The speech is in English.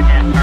right.